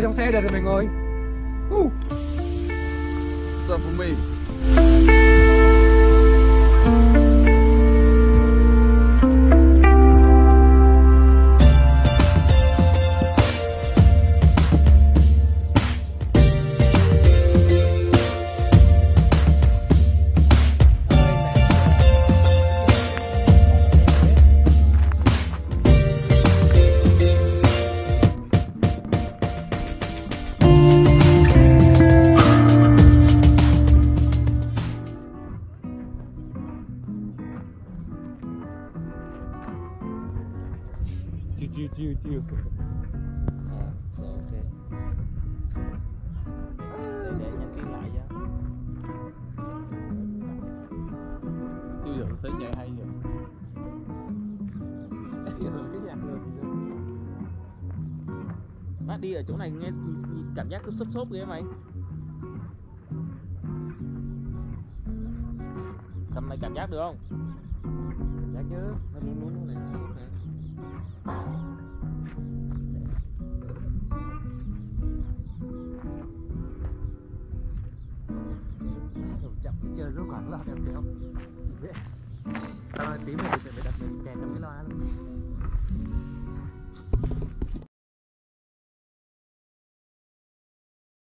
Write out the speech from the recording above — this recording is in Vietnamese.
ngồi trong xe được thì mình ngồi uh. So for me. Chiêu chiêu chiêu chiêu. À, rồi ok. Để, để nhắn tin lại cho Chưa giờ. Thấy nhảy hay vậy. cái nhạc được. Bác đi ở chỗ này nghe cảm giác cứ xốp xốp ghê mày. Cầm này cảm giác được không? Cảm giác chứ. Nó lún lún るのか、やってよ。いいね